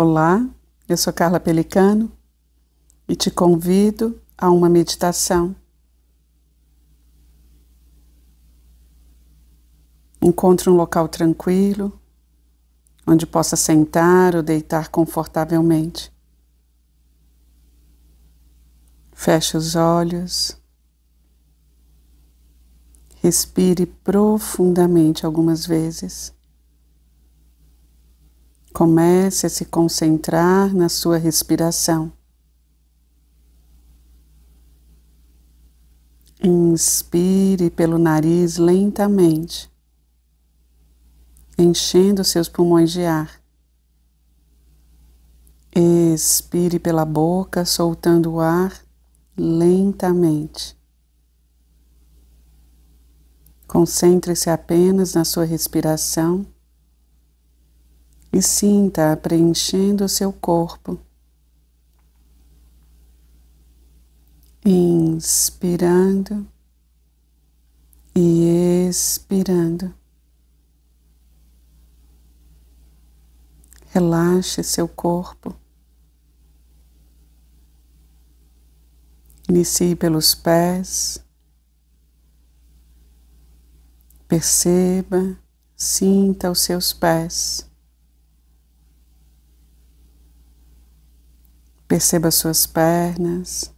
Olá, eu sou Carla Pelicano e te convido a uma meditação. Encontre um local tranquilo, onde possa sentar ou deitar confortavelmente. Feche os olhos. Respire profundamente algumas vezes. Comece a se concentrar na sua respiração. Inspire pelo nariz lentamente, enchendo seus pulmões de ar. Expire pela boca, soltando o ar lentamente. Concentre-se apenas na sua respiração e sinta-a preenchendo o seu corpo. Inspirando e expirando. Relaxe seu corpo. Inicie pelos pés. Perceba, sinta os seus pés. Perceba suas pernas,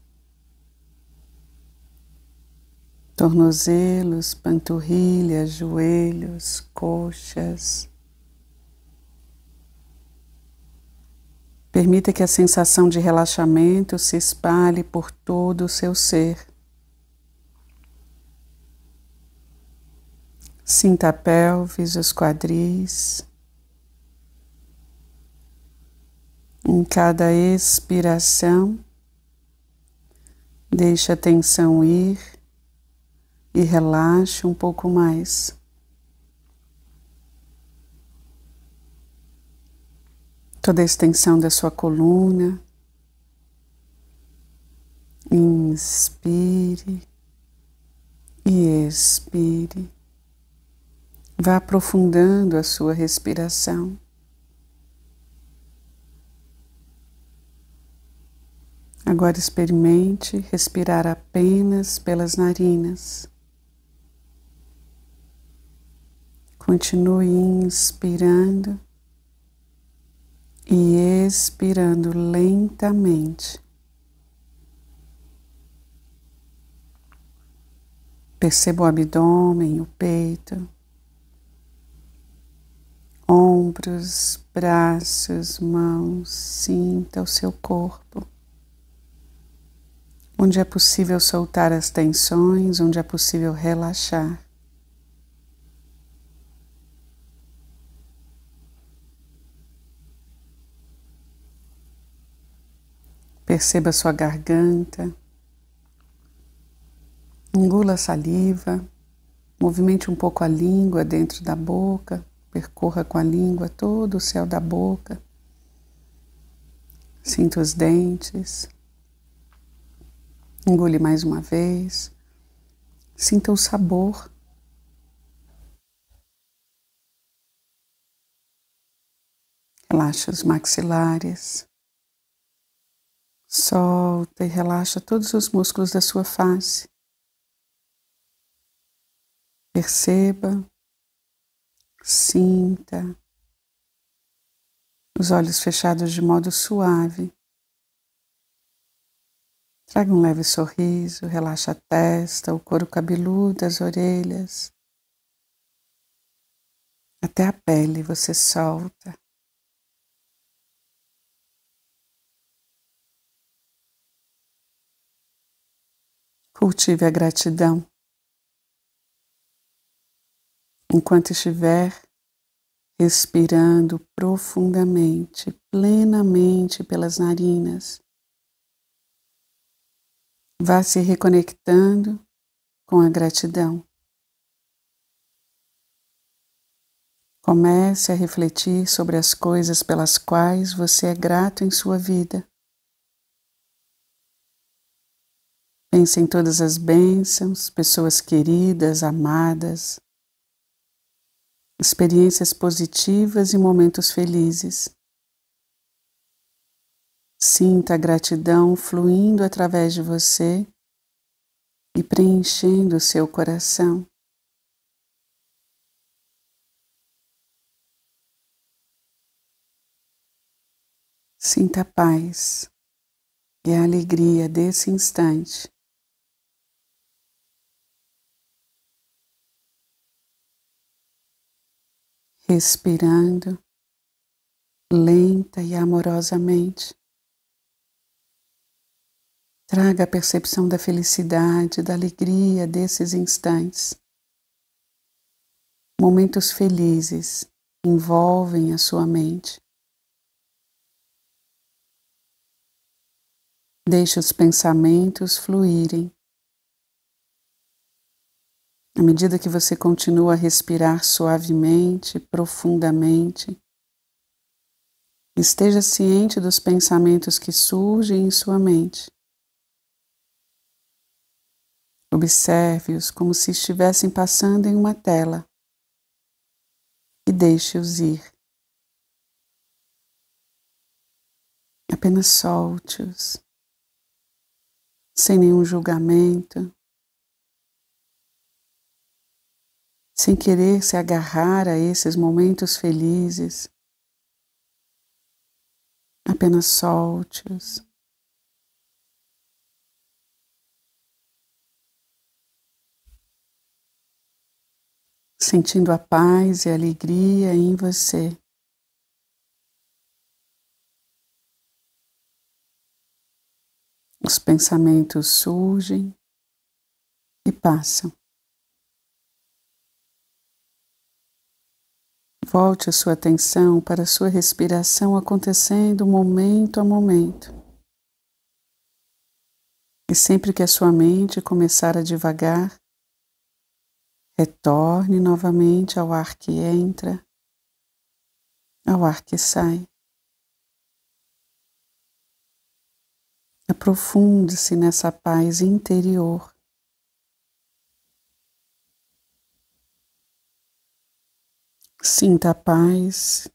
tornozelos, panturrilhas, joelhos, coxas. Permita que a sensação de relaxamento se espalhe por todo o seu ser. Sinta a pelvis, os quadris. Em cada expiração, deixe a tensão ir e relaxe um pouco mais. Toda a extensão da sua coluna. Inspire e expire. Vá aprofundando a sua respiração. Agora experimente respirar apenas pelas narinas. Continue inspirando e expirando lentamente. Perceba o abdômen, o peito, ombros, braços, mãos, sinta o seu corpo onde é possível soltar as tensões, onde é possível relaxar. Perceba sua garganta, engula a saliva, movimente um pouco a língua dentro da boca, percorra com a língua todo o céu da boca, sinta os dentes. Engole mais uma vez. Sinta o sabor. Relaxa os maxilares. Solta e relaxa todos os músculos da sua face. Perceba, sinta os olhos fechados de modo suave. Traga um leve sorriso, relaxa a testa, o couro cabeludo, as orelhas. Até a pele você solta. Cultive a gratidão. Enquanto estiver respirando profundamente, plenamente pelas narinas, Vá se reconectando com a gratidão. Comece a refletir sobre as coisas pelas quais você é grato em sua vida. Pense em todas as bênçãos, pessoas queridas, amadas, experiências positivas e momentos felizes. Sinta a gratidão fluindo através de você e preenchendo o seu coração. Sinta a paz e a alegria desse instante. Respirando lenta e amorosamente. Traga a percepção da felicidade, da alegria desses instantes. Momentos felizes envolvem a sua mente. Deixe os pensamentos fluírem. À medida que você continua a respirar suavemente, profundamente, esteja ciente dos pensamentos que surgem em sua mente. Observe-os como se estivessem passando em uma tela e deixe-os ir. Apenas solte-os, sem nenhum julgamento, sem querer se agarrar a esses momentos felizes. Apenas solte-os. Sentindo a paz e a alegria em você. Os pensamentos surgem e passam. Volte a sua atenção para a sua respiração acontecendo momento a momento. E sempre que a sua mente começar a devagar, Retorne novamente ao ar que entra, ao ar que sai. Aprofunde-se nessa paz interior. Sinta a paz,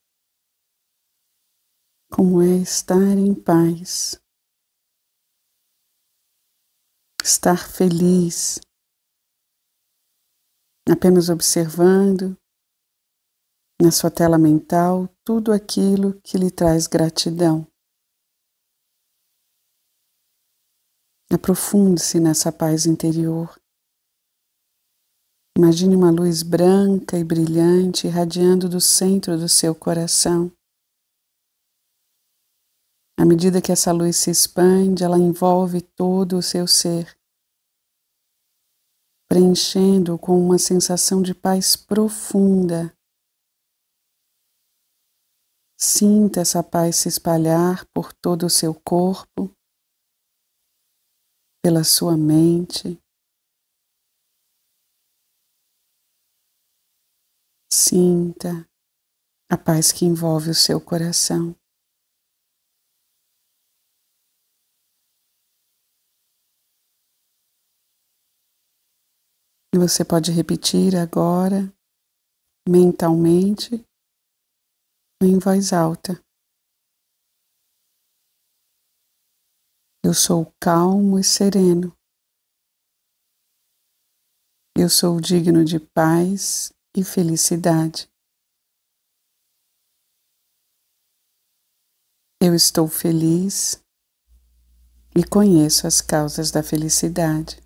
como é estar em paz, estar feliz apenas observando na sua tela mental tudo aquilo que lhe traz gratidão. Aprofunde-se nessa paz interior. Imagine uma luz branca e brilhante irradiando do centro do seu coração. À medida que essa luz se expande, ela envolve todo o seu ser preenchendo com uma sensação de paz profunda. Sinta essa paz se espalhar por todo o seu corpo, pela sua mente. Sinta a paz que envolve o seu coração. E você pode repetir agora, mentalmente, em voz alta. Eu sou calmo e sereno. Eu sou digno de paz e felicidade. Eu estou feliz e conheço as causas da felicidade.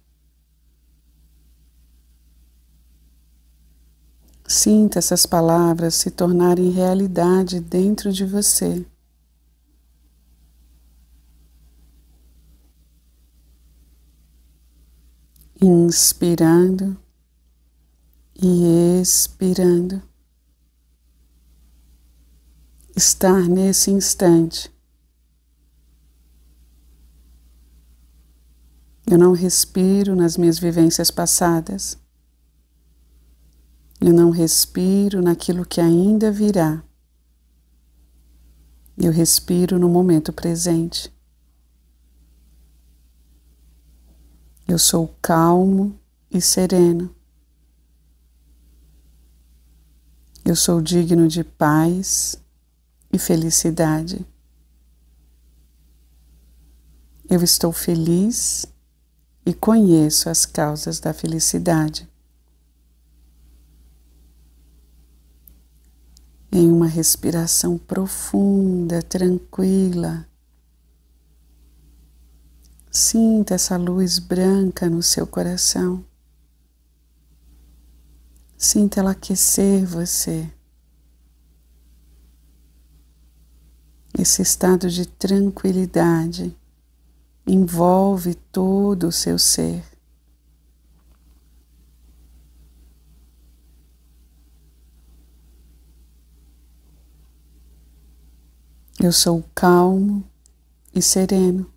Sinta essas palavras se tornarem realidade dentro de você. Inspirando e expirando. Estar nesse instante. Eu não respiro nas minhas vivências passadas. Eu não respiro naquilo que ainda virá. Eu respiro no momento presente. Eu sou calmo e sereno. Eu sou digno de paz e felicidade. Eu estou feliz e conheço as causas da felicidade. Em uma respiração profunda, tranquila, sinta essa luz branca no seu coração. Sinta ela aquecer você. Esse estado de tranquilidade envolve todo o seu ser. Eu sou calmo e sereno.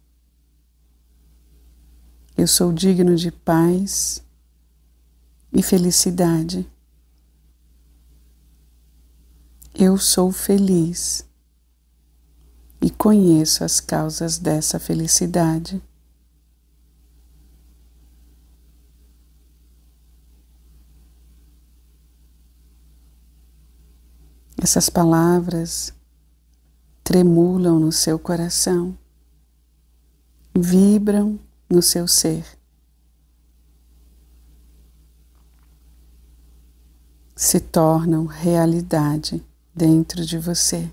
Eu sou digno de paz e felicidade. Eu sou feliz e conheço as causas dessa felicidade. Essas palavras tremulam no seu coração, vibram no seu ser. Se tornam realidade dentro de você.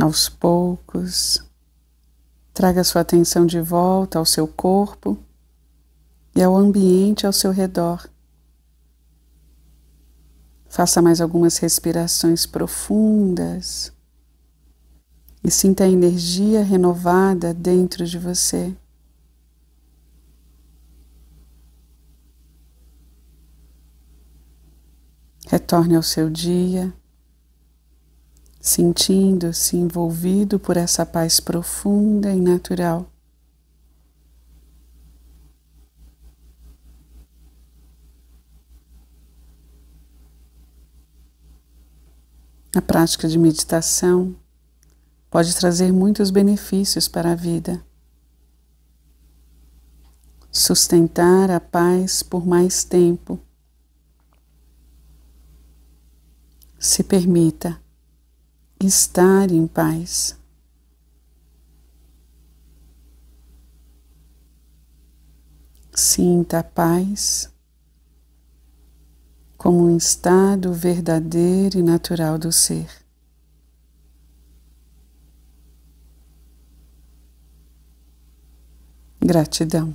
Aos poucos, traga sua atenção de volta ao seu corpo e ao ambiente ao seu redor. Faça mais algumas respirações profundas e sinta a energia renovada dentro de você. Retorne ao seu dia sentindo-se envolvido por essa paz profunda e natural. A prática de meditação pode trazer muitos benefícios para a vida. Sustentar a paz por mais tempo. Se permita estar em paz. Sinta a paz como um estado verdadeiro e natural do ser. Gratidão.